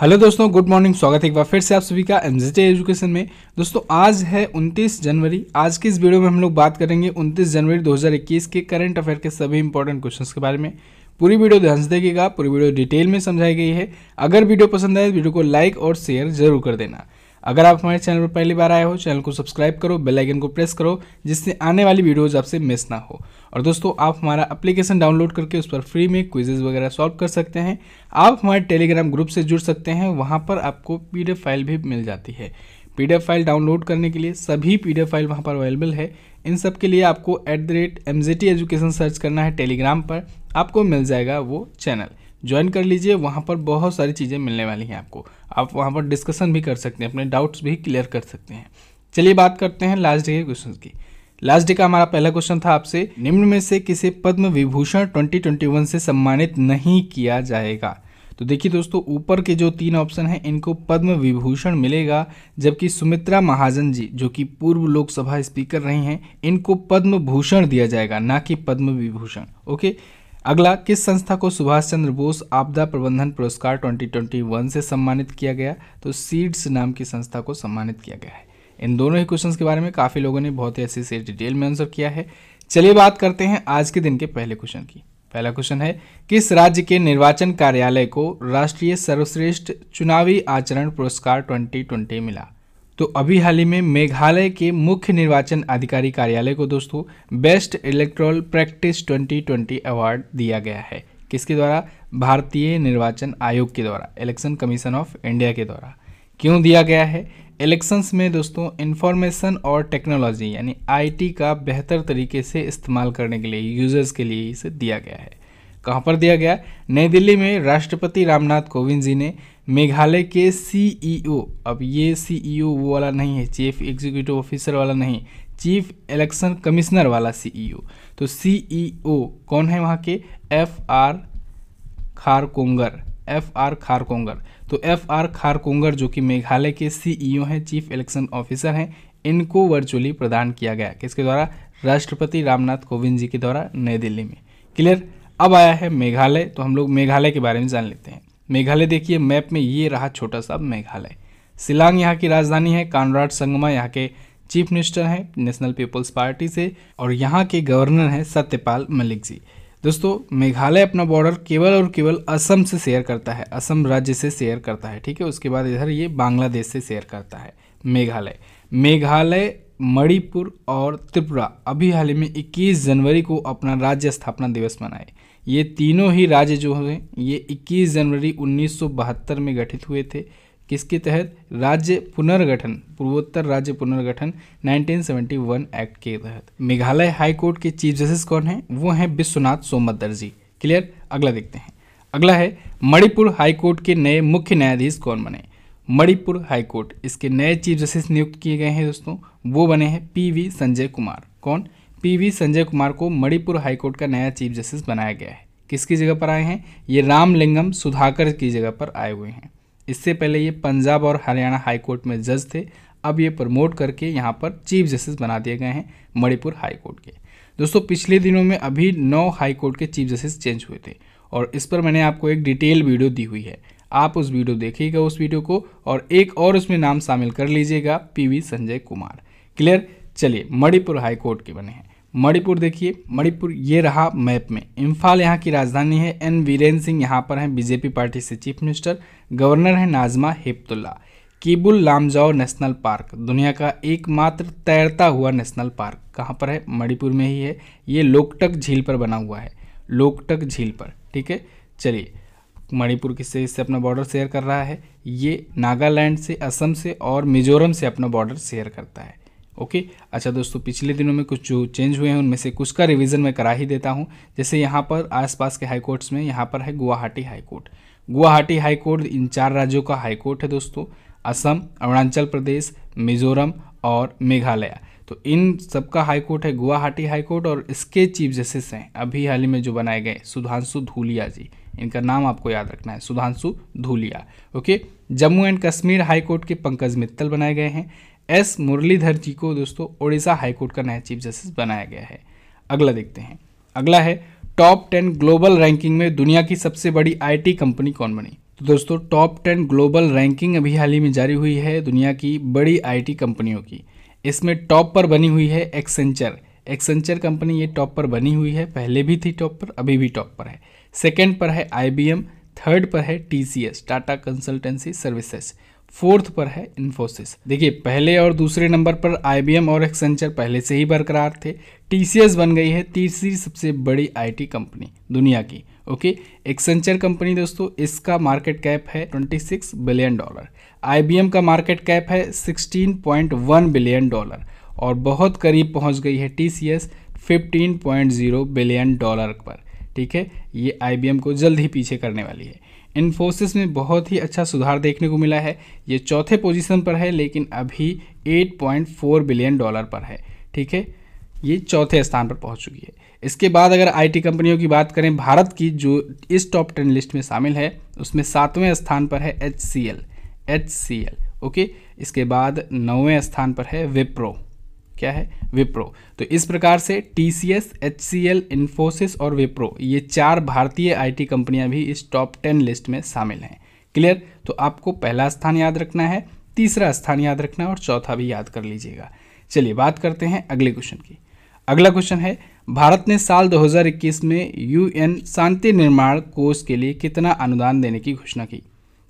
Hello दोस्तों, good morning, स्वागत है एक बार फिर से आप सभी का एमजीटी एजुकेशन में। दोस्तों, आज है 29 जनवरी। आज की इस वीडियो में हम लोग बात करेंगे 29 जनवरी 2021 के करंट अफेयर के सभी इंपॉर्टेंट क्वेश्चंस के बारे में। पूरी वीडियो ध्यान से देखिएगा, पूरी वीडियो डिटेल में समझाई गई है। अगर वीडियो पसंद आए तो वीडियो को लाइक और शेयर ज़रूर कर देना। अगर आप हमारे चैनल पर पहली बार आए हो, चैनल को सब्सक्राइब करो, बेल आइकन को प्रेस करो, जिससे आने वाली वीडियोज़ आपसे मिस ना हो। और दोस्तों, आप हमारा एप्लीकेशन डाउनलोड करके उस पर फ्री में क्विजेज वगैरह सॉल्व कर सकते हैं। आप हमारे टेलीग्राम ग्रुप से जुड़ सकते हैं, वहाँ पर आपको पीडीएफ फ़ाइल भी मिल जाती है। पीडीएफ फ़ाइल डाउनलोड करने के लिए सभी पीडीएफ फ़ाइल वहाँ पर अवेलेबल है। इन सब के लिए आपको at the rate M Education search करना है टेलीग्राम पर। आपको मिल जाएगा वो चैनल ज्वाइन कर लीजिए, वहाँ पर बहुत सारी चीज़ें मिलने वाली हैं आपको। आप वहाँ पर डिस्कशन भी कर सकते हैं, अपने डाउट्स भी क्लियर कर सकते हैं। चलिए बात करते हैं लास्ट डे के क्वेश्चन की। लास्ट डे का हमारा पहला क्वेश्चन था आपसे, निम्न में से किसे पद्म विभूषण 2021 से सम्मानित नहीं किया जाएगा? तो देखिए दोस्तों, ऊपर के जो तीन ऑप्शन हैं, इनको पद्म विभूषण मिलेगा, जबकि सुमित्रा महाजन जी, जो कि पूर्व लोकसभा स्पीकर रही हैं, इनको पद्म भूषण दिया जाएगा, ना कि पद्म विभूषण ओके अगला, किस संस्था को सुभाष चंद्र बोस आपदा प्रबंधन पुरस्कार 2021 से सम्मानित किया गया? तो सीड्स नाम की संस्था को सम्मानित किया गया है। इन दोनों ही क्वेश्चंस के बारे में काफ़ी लोगों ने बहुत ही अच्छे से डिटेल में आंसर किया है। चलिए बात करते हैं आज के दिन के पहले क्वेश्चन की। पहला क्वेश्चन है, किस राज्य के निर्वाचन कार्यालय को राष्ट्रीय सर्वश्रेष्ठ चुनावी आचरण पुरस्कार 2020 मिला? तो अभी हाल ही में मेघालय के मुख्य निर्वाचन अधिकारी कार्यालय को दोस्तों बेस्ट इलेक्ट्रल प्रैक्टिस 2020 अवार्ड दिया गया है। किसके द्वारा? भारतीय निर्वाचन आयोग के द्वारा इलेक्शन कमीशन ऑफ़ इंडिया के द्वारा। क्यों दिया गया है? इलेक्शंस में दोस्तों इन्फॉर्मेशन और टेक्नोलॉजी यानी आईटी का बेहतर तरीके से इस्तेमाल करने के लिए यूज़र्स के लिए इसे दिया गया है। कहाँ पर दिया गया? नई दिल्ली में राष्ट्रपति रामनाथ कोविंद जी ने मेघालय के सीईओ अब ये सीईओ वो वाला नहीं है चीफ एग्जीक्यूटिव ऑफिसर वाला नहीं चीफ इलेक्शन कमिश्नर वाला सीईओ तो सीईओ कौन है वहाँ के? F R Kharkongor F R Kharkongor. तो एफ़ आर खारकोंगर जो कि मेघालय के सीईओ हैं चीफ इलेक्शन ऑफिसर हैं, इनको वर्चुअली प्रदान किया गया। किसके द्वारा? राष्ट्रपति रामनाथ कोविंद जी के द्वारा नई दिल्ली में। क्लियर अब आया है मेघालय तो हम लोग मेघालय के बारे में जान लेते हैं। मेघालय देखिए, मैप में ये रहा छोटा सा मेघालय। शिलांग यहाँ की राजधानी है, कानराड संगमा यहाँ के चीफ मिनिस्टर हैं, नेशनल पीपल्स पार्टी से, और यहाँ के गवर्नर हैं सत्यपाल मलिक जी। दोस्तों, मेघालय अपना बॉर्डर केवल और केवल असम से शेयर करता है, असम राज्य से शेयर करता है, ठीक है? उसके बाद इधर ये बांग्लादेश से शेयर करता है, मेघालय। मेघालय, मणिपुर और त्रिपुरा अभी हाल ही में 21 जनवरी को अपना राज्य स्थापना दिवस मनाए। ये तीनों ही राज्य जो हैं ये 21 जनवरी 1972 में गठित हुए थे। किसके तहत? राज्य पुनर्गठन, पूर्वोत्तर राज्य पुनर्गठन 1971 एक्ट के तहत। मेघालय हाई कोर्ट के चीफ जस्टिस कौन है? वो हैं विश्वनाथ सोमदर जी। क्लियर? अगला देखते हैं। अगला है, मणिपुर हाई कोर्ट के नए मुख्य न्यायाधीश कौन बने? Manipur High Court. इसके नए चीफ जस्टिस नियुक्त किए गए हैं दोस्तों। वो बने हैं पी वी संजय कुमार। कौन? पीवी संजय कुमार को मणिपुर हाईकोर्ट का नया चीफ जस्टिस बनाया गया है। किसकी जगह पर आए हैं? ये रामलिंगम सुधाकर की जगह पर आए हुए हैं। इससे पहले ये पंजाब और हरियाणा हाईकोर्ट में जज थे। अब ये प्रमोट करके यहाँ पर चीफ जस्टिस बना दिए गए हैं मणिपुर हाईकोर्ट के। दोस्तों, पिछले दिनों में अभी नौ हाईकोर्ट के चीफ जस्टिस चेंज हुए थे और इस पर मैंने आपको एक डिटेल वीडियो दी हुई है। आप उस वीडियो देखिएगा उस वीडियो को और एक और उसमें नाम शामिल कर लीजिएगा पीवी संजय कुमार। क्लियर? चलिए, मणिपुर हाईकोर्ट के बने हैं। मणिपुर देखिए, मणिपुर ये रहा मैप में। इम्फाल यहाँ की राजधानी है। एन. वीरेंद्र सिंह यहाँ पर हैं, बीजेपी पार्टी से चीफ मिनिस्टर, गवर्नर है नाजमा हेपतुल्ला। केबुल लामजाओ नेशनल पार्क, दुनिया का एकमात्र तैरता हुआ नेशनल पार्क कहाँ पर है? मणिपुर में ही है। ये लोकटक झील पर बना हुआ है। लोकटक झील पर, ठीक है? चलिए, मणिपुर किससे, इससे अपना बॉर्डर शेयर कर रहा है। ये नागालैंड से, असम से और मिजोरम से अपना बॉर्डर शेयर करता है। ओके? अच्छा दोस्तों, पिछले दिनों में कुछ जो चेंज हुए हैं, उनमें से कुछ का रिवीजन मैं करा ही देता हूँ। जैसे यहाँ पर आसपास के हाई कोर्ट्स में, यहाँ पर है Guwahati High Court Guwahati High Court इन चार राज्यों का हाई कोर्ट है दोस्तों। असम, अरुणाचल प्रदेश, मिजोरम और मेघालय। तो इन सबका हाई कोर्ट है गुवाहाटी हाई कोर्ट और इसके चीफ जस्टिस हैं। अभी हाल ही में जो बनाए गए, सुधांशु धूलिया जी। इनका नाम आपको याद रखना है, Sudhanshu Dhulia. Okay? Jammu and Kashmir High Court के पंकज मित्तल बनाए गए हैं। एस मुरलीधर जी को दोस्तों ओडिशा हाईकोर्ट का नया चीफ जस्टिस बनाया गया है। अगला देखते हैं। अगला है, टॉप टेन ग्लोबल रैंकिंग में दुनिया की सबसे बड़ी आईटी कंपनी कौन बनी? तो दोस्तों, टॉप टेन ग्लोबल रैंकिंग अभी हाल ही में जारी हुई है दुनिया की बड़ी आईटी कंपनियों की। इसमें टॉप पर बनी हुई है एक्सेंचर। एक्सेंचर कंपनी ये टॉप पर बनी हुई है, पहले भी थी टॉप पर, अभी भी टॉप पर है। सेकेंड पर है आईबीएम थर्ड पर है TCS Tata Consultancy Services fourth पर है इन्फोसिस। देखिए, पहले और दूसरे नंबर पर आईबीएम और एक्सेंचर पहले से ही बरकरार थे। टीसीएस बन गई है तीसरी सबसे बड़ी आईटी कंपनी दुनिया की, ओके? एक्सेंचर कंपनी दोस्तों, इसका मार्केट कैप है 26 बिलियन डॉलर। आईबीएम का मार्केट कैप है 16.1 बिलियन डॉलर और बहुत करीब पहुँच गई है टीसीएस 15.0 बिलियन डॉलर पर, ठीक है? ये आईबीएम को जल्द ही पीछे करने वाली है। इन्फोसिस में बहुत ही अच्छा सुधार देखने को मिला है। ये चौथे पोजीशन पर है, लेकिन अभी 8.4 बिलियन डॉलर पर है। ठीक है? ये चौथे स्थान पर पहुँच चुकी है। इसके बाद अगर आईटी कंपनियों की बात करें, भारत की जो इस टॉप टेन लिस्ट में शामिल है, उसमें सातवें स्थान पर है H C L H C L okay? इसके बाद नौवें स्थान पर है विप्रो। क्या है? विप्रो। तो इस प्रकार से T C S H C L Infosys और विप्रो, ये चार भारतीय आईटी कंपनियाँ भी इस टॉप टेन लिस्ट में शामिल हैं। क्लियर? तो आपको पहला स्थान याद रखना है, तीसरा स्थान याद रखना और चौथा भी याद कर लीजिएगा। चलिए बात करते हैं अगले क्वेश्चन की। अगला क्वेश्चन है, भारत ने साल 2021 में यूएन शांति निर्माण कोष के लिए कितना अनुदान देने की घोषणा की?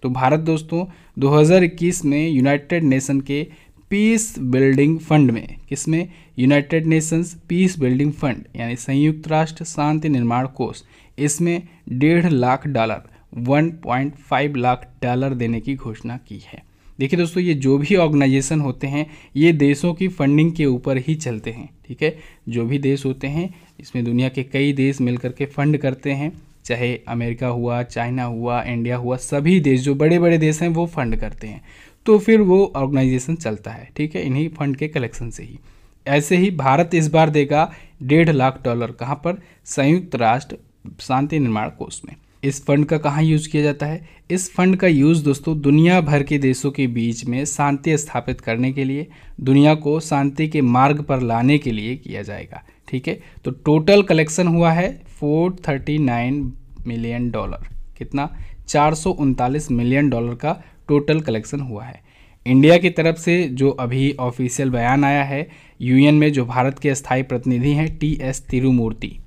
तो भारत दोस्तों 2021 में यूनाइटेड नेशन के पीस बिल्डिंग फंड में। किसमें? United Nations Peace Building Fund यानी संयुक्त राष्ट्र शांति निर्माण कोष। इसमें डेढ़ लाख डॉलर 1.5 लाख डॉलर देने की घोषणा की है। देखिए दोस्तों, ये जो भी ऑर्गेनाइजेशन होते हैं, ये देशों की फंडिंग के ऊपर ही चलते हैं, ठीक है? जो भी देश होते हैं, इसमें दुनिया के कई देश मिलकर के फंड करते हैं, चाहे अमेरिका हुआ, चाइना हुआ, इंडिया हुआ, सभी देश, जो बड़े बड़े देश हैं, वो फंड करते हैं। तो फिर वो ऑर्गेनाइजेशन चलता है, ठीक है? इन्हीं फंड के कलेक्शन से ही। ऐसे ही भारत इस बार देगा डेढ़ लाख डॉलर कहाँ पर? संयुक्त राष्ट्र शांति निर्माण कोष में। इस फंड का कहाँ यूज़ किया जाता है? इस फंड का यूज़ दोस्तों दुनिया भर के देशों के बीच में शांति स्थापित करने के लिए, दुनिया को शांति के मार्ग पर लाने के लिए किया जाएगा, ठीक है? तो टोटल कलेक्शन हुआ है four thirty nine million dollar कितना? चार सौ उनतालीस मिलियन डॉलर का टोटल कलेक्शन हुआ है। इंडिया की तरफ़ से जो अभी ऑफिशियल बयान आया है, यूएन में जो भारत के स्थायी प्रतिनिधि हैं, टी एस तिरुमूर्ति।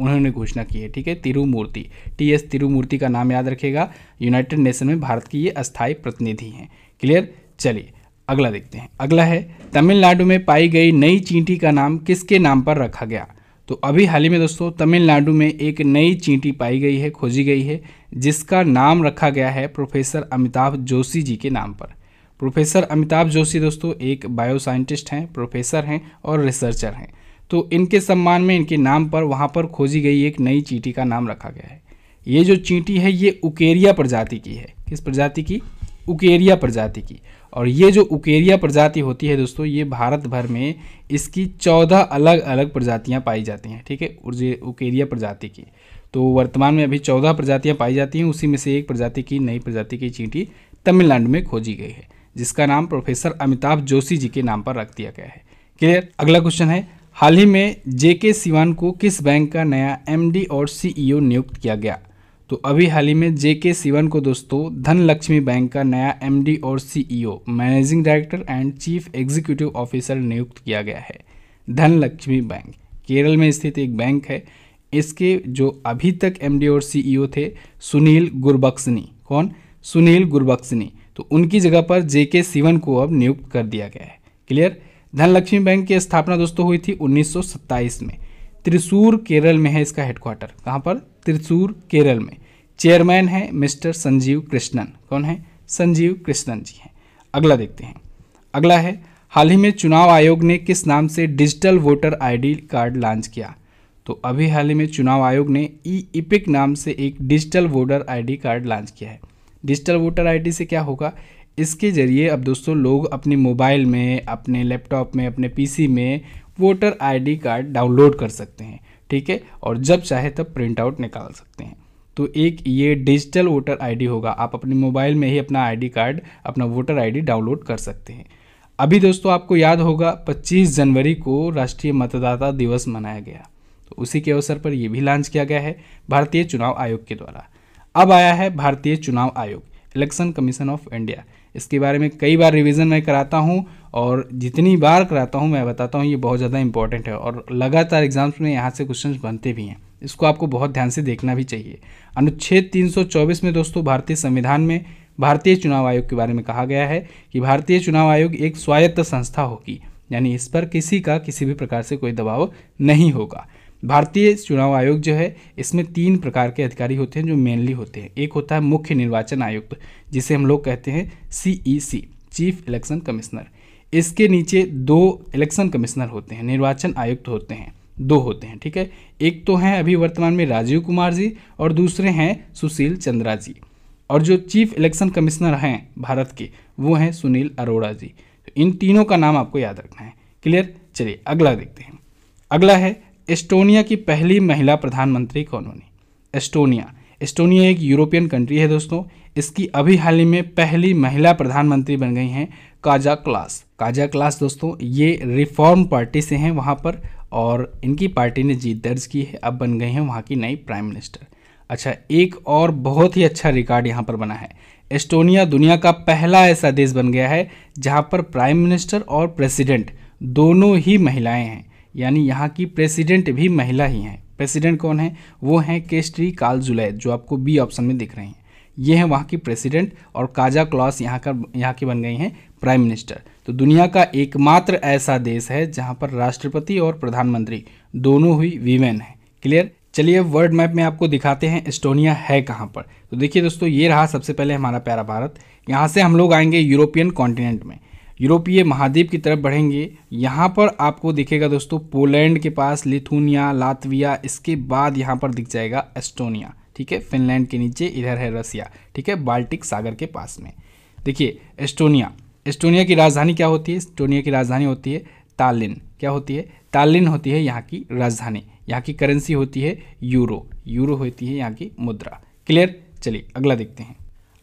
उन्होंने घोषणा की है, ठीक है? तिरुमूर्ति। टी एस तिरुमूर्ति का नाम याद रखेगा। यूनाइटेड नेशन में भारत की ये अस्थायी प्रतिनिधि हैं। क्लियर? चलिए, अगला देखते हैं। अगला है, तमिलनाडु में पाई गई नई चींटी का नाम किसके नाम पर रखा गया? तो अभी हाल ही में दोस्तों तमिलनाडु में एक नई चींटी पाई गई है, खोजी गई है, जिसका नाम रखा गया है प्रोफेसर अमिताभ जोशी जी के नाम पर। प्रोफेसर अमिताभ जोशी दोस्तों एक बायो साइंटिस्ट हैं, प्रोफेसर हैं और रिसर्चर हैं। तो इनके सम्मान में, इनके नाम पर वहाँ पर खोजी गई एक नई चींटी का नाम रखा गया है। ये जो चींटी है, ये उकेरिया प्रजाति की है। किस प्रजाति की? उकेरिया प्रजाति की। और ये जो उकेरिया प्रजाति होती है दोस्तों, ये भारत भर में इसकी चौदह अलग अलग प्रजातियाँ पाई जाती हैं, ठीक है? उकेरिया प्रजाति की। तो वर्तमान में अभी चौदह प्रजातियाँ पाई जाती हैं, उसी में से एक प्रजाति की, नई प्रजाति की चींटी तमिलनाडु में खोजी गई है, जिसका नाम प्रोफेसर अमिताभ जोशी जी के नाम पर रख दिया गया है। क्लियर? अगला क्वेश्चन है, हाल ही में जेके सिवान को किस बैंक का नया एमडी और सीईओ नियुक्त किया गया? तो अभी हाल ही में जेके सिवन को दोस्तों, धनलक्ष्मी बैंक का नया एमडी और CEO managing director and chief executive officer नियुक्त किया गया है। धनलक्ष्मी बैंक, केरल में स्थित एक बैंक है। इसके जो अभी तक एमडी और सीईओ थे, सुनील गुरबक्सनी कौन? सुनील गुरबक्सनी तो उनकी जगह पर जेके सिवन को अब नियुक्त कर दिया गया है। क्लियर? धनलक्ष्मी बैंक की स्थापना दोस्तों हुई थी 1927 में। त्रिशूर केरल में है इसका हेडक्वार्टर कहाँ पर? त्रिशूर केरल में। चेयरमैन है मिस्टर संजीव कृष्णन। कौन है? संजीव कृष्णन जी हैं। अगला देखते हैं। अगला है, हाल ही में चुनाव आयोग ने किस नाम से digital voter ID card launch किया? तो अभी हाल ही में चुनाव आयोग ने ई इपिक नाम से एक digital voter ID card launch किया है। डिजिटल वोटर आईडी से क्या होगा? इसके ज़रिए अब दोस्तों लोग अपने मोबाइल में, अपने लैपटॉप में, अपने पीसी में वोटर आईडी कार्ड डाउनलोड कर सकते हैं, ठीक है? और जब चाहे तब प्रिंट आउट निकाल सकते हैं। तो एक ये डिजिटल वोटर आईडी होगा। आप अपने मोबाइल में ही अपना आईडी कार्ड अपना वोटर आईडी डाउनलोड कर सकते हैं। अभी दोस्तों आपको याद होगा 25 जनवरी को राष्ट्रीय मतदाता दिवस मनाया गया। तो उसी के अवसर पर यह भी लॉन्च किया गया है, भारतीय चुनाव आयोग के द्वारा। अब आया है भारतीय चुनाव आयोग इलेक्शन कमीशन ऑफ़ इंडिया इसके बारे में कई बार रिवीजन मैं कराता हूँ और जितनी बार कराता हूँ, मैं बताता हूँ, ये बहुत ज़्यादा इंपॉर्टेंट है और लगातार एग्ज़ाम्स में यहाँ से क्वेश्चन बनते भी हैं। इसको आपको बहुत ध्यान से देखना भी चाहिए। अनुच्छेद 324 में दोस्तों, भारतीय संविधान में भारतीय चुनाव आयोग के बारे में कहा गया है कि भारतीय चुनाव आयोग एक स्वायत्त संस्था होगी, यानी इस पर किसी का किसी भी प्रकार से कोई दबाव नहीं होगा। भारतीय चुनाव आयोग जो है, इसमें तीन प्रकार के अधिकारी होते हैं जो मेनली होते हैं। एक होता है मुख्य निर्वाचन आयुक्त, जिसे हम लोग कहते हैं सीईसी चीफ इलेक्शन कमिश्नर इसके नीचे दो इलेक्शन कमिश्नर होते हैं, निर्वाचन आयुक्त होते हैं। दो होते हैं, ठीक है? एक तो हैं अभी वर्तमान में राजीव कुमार जी और दूसरे हैं सुशील चंद्रा जी। और जो चीफ इलेक्शन कमिश्नर हैं भारत के, वो हैं सुनील अरोड़ा जी। तो इन तीनों का नाम आपको याद रखना है। क्लियर चलिए, अगला देखते हैं। अगला है एस्टोनिया की पहली महिला प्रधानमंत्री कौन बनी एस्टोनिया। एस्टोनिया एक यूरोपियन कंट्री है दोस्तों। इसकी अभी हाल ही में पहली महिला प्रधानमंत्री बन गई हैं काजा क्लास। काजा क्लास दोस्तों, ये रिफॉर्म पार्टी से हैं वहाँ पर और इनकी पार्टी ने जीत दर्ज की है। अब बन गई हैं वहाँ की नई प्राइम मिनिस्टर। अच्छा एक और बहुत ही अच्छा रिकॉर्ड यहाँ पर बना है। एस्टोनिया दुनिया का पहला ऐसा देश बन गया है जहाँ पर प्राइम मिनिस्टर और प्रेसिडेंट दोनों ही महिलाएँ हैं। यानी यहाँ की प्रेसिडेंट भी महिला ही हैं। प्रेसिडेंट कौन है? वो हैं केस्ट्री काल जुलैद जो आपको बी ऑप्शन में दिख रहे हैं। ये हैं वहाँ की प्रेसिडेंट और काजा क्लॉस यहाँ का, यहाँ की बन गई हैं प्राइम मिनिस्टर। तो दुनिया का एकमात्र ऐसा देश है जहाँ पर राष्ट्रपति और प्रधानमंत्री दोनों ही वीमेन हैं। क्लियर? चलिए अब वर्ल्ड मैप में आपको दिखाते हैं एस्टोनिया है कहाँ पर। तो देखिए दोस्तों, ये रहा सबसे पहले हमारा प्यारा भारत। यहाँ से हम लोग आएँगे यूरोपियन कॉन्टिनेंट में। यूरोपीय महाद्वीप की तरफ़ बढ़ेंगे। यहाँ पर आपको दिखेगा दोस्तों, पोलैंड के पास लिथुनिया, लातविया, इसके बाद यहाँ पर दिख जाएगा एस्टोनिया, ठीक है? फिनलैंड के नीचे, इधर है रसिया, ठीक है? बाल्टिक सागर के पास में। देखिए, एस्टोनिया एस्टोनिया की राजधानी क्या होती है? एस्टोनिया की राजधानी होती है तालिन। क्या होती है? तालिन होती है यहाँ की राजधानी, यहाँ की करेंसी होती है यूरो यूरो होती है यहाँ की मुद्रा। क्लियर? चलिए, अगला देखते हैं।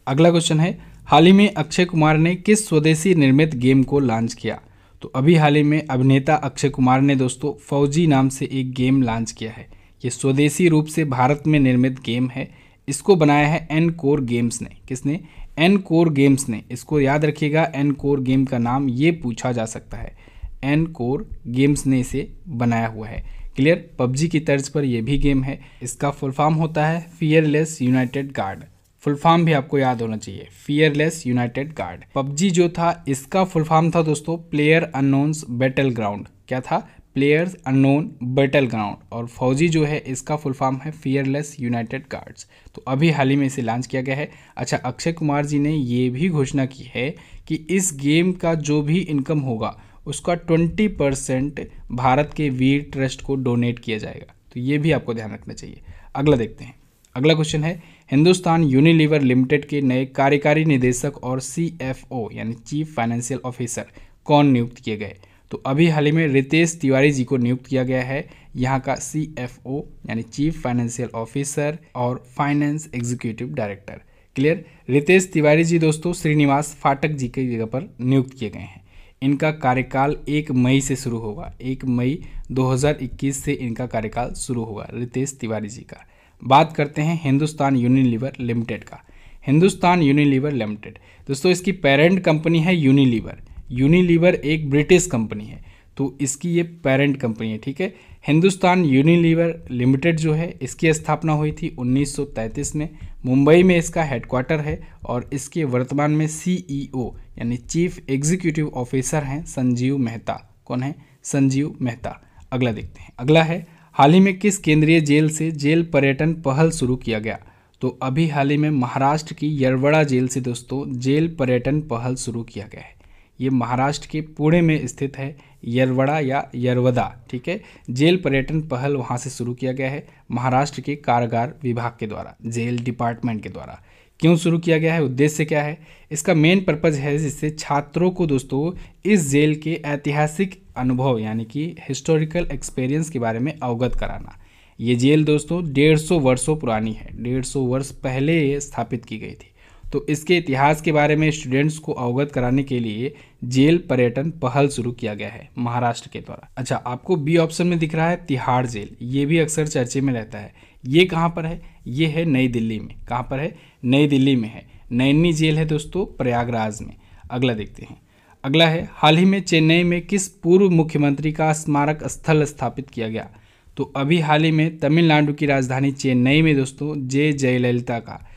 अगला क्वेश्चन है हाल ही में अक्षय कुमार ने किस स्वदेशी निर्मित गेम को लॉन्च किया? तो अभी हाल ही में अभिनेता अक्षय कुमार ने दोस्तों, फौजी नाम से एक गेम लॉन्च किया है। ये स्वदेशी रूप से भारत में निर्मित गेम है। इसको बनाया है एन कोर गेम्स ने। किसने? एन कोर गेम्स ने। इसको याद रखिएगा एन कोर गेम का नाम ये पूछा जा सकता है। एन कोर गेम्स ने इसे बनाया हुआ है। क्लियर पबजी की तर्ज पर यह भी गेम है। इसका फुल फॉर्म होता है Fearless United Guard full form भी आपको याद होना चाहिए। फियरलेस यूनाइटेड गार्ड पबजी जो था, इसका फुल फॉर्म था दोस्तों प्लेयर अनोन्स बैटल ग्राउंड क्या था? प्लेयर्स अननोन बैटल ग्राउंड और फौजी जो है, इसका फुल फॉर्म है फियरलेस यूनाइटेड गार्ड्स तो अभी हाल ही में इसे लॉन्च किया गया है। अच्छा अक्षय कुमार जी ने ये भी घोषणा की है कि इस गेम का जो भी इनकम होगा, उसका ट्वेंटी परसेंट भारत के वीर ट्रस्ट को डोनेट किया जाएगा। तो ये भी आपको ध्यान रखना चाहिए। अगला देखते हैं। अगला क्वेश्चन है हिंदुस्तान यूनिलीवर लिमिटेड के नए कार्यकारी निदेशक और सीएफओ यानी चीफ फाइनेंशियल ऑफिसर कौन नियुक्त किए गए? तो अभी हाल ही में रितेश तिवारी जी को नियुक्त किया गया है। यहाँ का सीएफओ यानी चीफ फाइनेंशियल ऑफिसर और finance executive director clear Ritesh Tiwari ji दोस्तों, श्रीनिवास फाटक जी की जगह पर नियुक्त किए गए हैं। इनका कार्यकाल एक मई से शुरू होगा। एक मई 2021 से इनका कार्यकाल शुरू होगा, रितेश तिवारी जी का। बात करते हैं हिंदुस्तान यूनिलीवर लिमिटेड का। Hindustan Unilever Limited. दोस्तों, इसकी पेरेंट कंपनी है यूनिलीवर। यूनिलीवर एक ब्रिटिश कंपनी है तो इसकी ये पेरेंट कंपनी है, ठीक है? हिंदुस्तान यूनिलीवर लिमिटेड जो है, इसकी स्थापना हुई थी 1933 में। मुंबई में इसका हेडक्वार्टर है और इसके वर्तमान में सीईओ e यानी चीफ एग्जीक्यूटिव ऑफिसर हैं संजीव मेहता। कौन है? संजीव मेहता। अगला देखते हैं। अगला है हाल ही में किस केंद्रीय जेल से जेल पर्यटन पहल शुरू किया गया? तो अभी हाल ही में महाराष्ट्र की यरवड़ा जेल से दोस्तों, जेल पर्यटन पहल शुरू किया गया है। ये महाराष्ट्र के पुणे में स्थित है, यरवड़ा या यरवदा, ठीक है? जेल पर्यटन पहल वहाँ से शुरू किया गया है महाराष्ट्र के कारगार विभाग के द्वारा, जेल डिपार्टमेंट के द्वारा। क्यों शुरू किया गया है? उद्देश्य क्या है? इसका मेन पर्पज़ है जिससे छात्रों को दोस्तों इस जेल के ऐतिहासिक अनुभव, यानी कि हिस्टोरिकल एक्सपीरियंस के बारे में अवगत कराना। ये जेल दोस्तों डेढ़ सौ वर्षों पुरानी है। डेढ़ सौ वर्ष पहले स्थापित की गई थी। तो इसके इतिहास के बारे में स्टूडेंट्स को अवगत कराने के लिए जेल पर्यटन पहल शुरू किया गया है महाराष्ट्र के द्वारा। अच्छा आपको बी ऑप्शन में दिख रहा है तिहाड़ जेल। ये भी अक्सर चर्चे में रहता है। ये कहाँ पर है? ये है नई दिल्ली में। कहाँ पर है? नई दिल्ली में है। नैनी जेल है दोस्तों, प्रयागराज में। अगला देखते हैं। अगला है, हाल ही में चेन्नई में किस पूर्व मुख्यमंत्री का स्मारक स्थल स्थापित किया गया? तो अभी हाल ही में तमिलनाडु की राजधानी चेन्नई में दोस्तों, जे जयललिता का।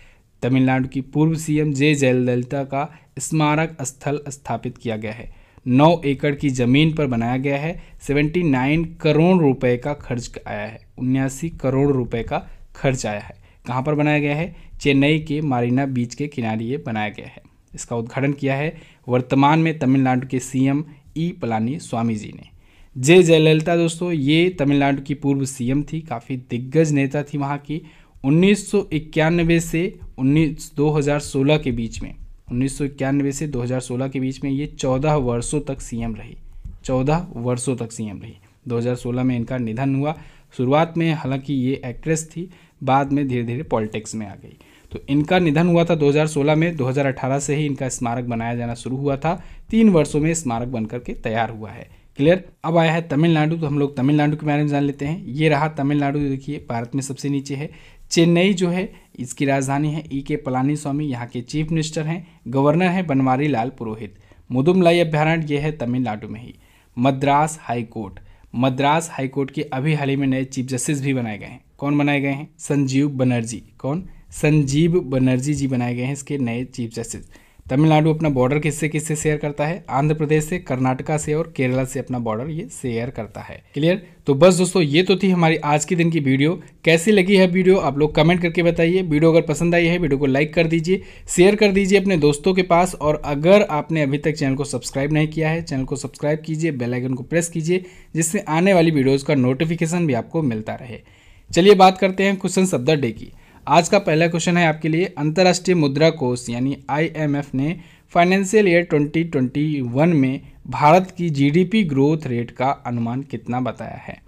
तमिलनाडु की पूर्व सीएम जे जयललिता का स्मारक स्थल स्थापित किया गया है। नौ एकड़ की ज़मीन पर बनाया गया है। 79 करोड़ रुपए का खर्च आया है। उन्यासी करोड़ रुपए का खर्च आया है। कहाँ पर बनाया गया है? चेन्नई के मारीना बीच के किनारे ये बनाया गया है। इसका उद्घाटन किया है वर्तमान में तमिलनाडु के सीएम ई पलानी स्वामी जी ने। जय जयललिता दोस्तों, ये तमिलनाडु की पूर्व सीएम थी, काफ़ी दिग्गज नेता थी वहाँ की। उन्नीस सौ इक्यानवे से उन्नीस 2016 के बीच में उन्नीस से 2016 के बीच में ये 14 वर्षों तक सीएम रही। 14 वर्षों तक सीएम रही। 2016 में इनका निधन हुआ। शुरुआत में हालाँकि ये एक्ट्रेस थी, बाद में धीरे धीरे पॉलिटिक्स में आ गई। तो इनका निधन हुआ था 2016 में। 2018 से ही इनका स्मारक बनाया जाना शुरू हुआ था। तीन वर्षों में स्मारक बनकर के तैयार हुआ है। क्लियर? अब आया है तमिलनाडु। तो हम लोग तमिलनाडु के बारे में जान लेते हैं। ये रहा तमिलनाडु। देखिए, भारत में सबसे नीचे है। चेन्नई जो है, इसकी राजधानी है ई के पलानी स्वामी यहाँ के चीफ मिनिस्टर हैं, गवर्नर हैं बनवारी लाल पुरोहित। मुदुमलाई अभ्यारण्य यह है तमिलनाडु में ही। Madras High Court Madras High Court के अभी हाल ही में नए चीफ जस्टिस भी बनाए गए हैं। कौन बनाए गए हैं? संजीव बनर्जी। कौन? संजीव बनर्जी जी बनाए गए हैं इसके नए चीफ जस्टिस। तमिलनाडु अपना बॉर्डर किससे किससे शेयर करता है? आंध्र प्रदेश से, कर्नाटका से और केरला से अपना बॉर्डर ये शेयर करता है। क्लियर तो बस दोस्तों, ये तो थी हमारी आज के दिन की वीडियो कैसी लगी है वीडियो आप लोग कमेंट करके बताइए। वीडियो अगर पसंद आई है वीडियो को लाइक कर दीजिए शेयर कर दीजिए अपने दोस्तों के पास। और अगर आपने अभी तक चैनल को सब्सक्राइब नहीं किया है चैनल को सब्सक्राइब कीजिए बेलाइकन को प्रेस कीजिए, जिससे आने वाली वीडियोज़ का नोटिफिकेशन भी आपको मिलता रहे। चलिए बात करते हैं क्वेश्चन ऑफ़ द डे की। आज का पहला क्वेश्चन है आपके लिए। अंतर्राष्ट्रीय मुद्रा कोष, यानी आईएमएफ ने फाइनेंशियल ईयर 2021 में भारत की जीडीपी ग्रोथ रेट का अनुमान कितना बताया है?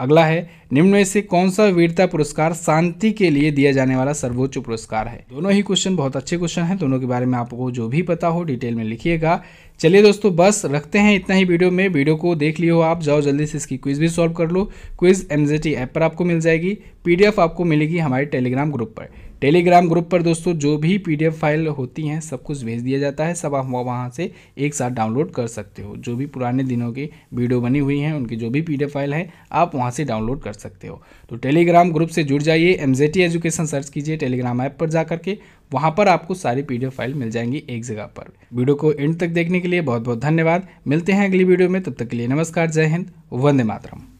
अगला है, निम्न में से कौन सा वीरता पुरस्कार शांति के लिए दिया जाने वाला सर्वोच्च पुरस्कार है? दोनों ही क्वेश्चन बहुत अच्छे क्वेश्चन हैं, दोनों के बारे में आपको जो भी पता हो डिटेल में लिखिएगा। चलिए दोस्तों, बस रखते हैं इतना ही वीडियो में। वीडियो को देख लियो आप, जाओ जल्दी से इसकी क्विज भी सॉल्व कर लो। क्विज एनजेटी ऐप पर आपको मिल जाएगी। पीडीएफ आपको मिलेगी हमारे टेलीग्राम ग्रुप पर। टेलीग्राम ग्रुप पर दोस्तों, जो भी पीडीएफ फ़ाइल होती हैं, सब कुछ भेज दिया जाता है। सब आप वहाँ से एक साथ डाउनलोड कर सकते हो। जो भी पुराने दिनों की वीडियो बनी हुई हैं, उनकी जो भी पीडीएफ फ़ाइल है, आप वहाँ से डाउनलोड कर सकते हो। तो टेलीग्राम ग्रुप से जुड़ जाइए एम एजुकेशन सर्च कीजिए टेलीग्राम ऐप पर जा करके वहाँ पर आपको सारी पीडीएफ फ़ाइल मिल जाएँगी एक जगह पर। वीडियो को एंड तक देखने के लिए बहुत बहुत धन्यवाद। मिलते हैं अगली वीडियो में, तब तक के लिए नमस्कार, जय हिंद, वंदे मातरम।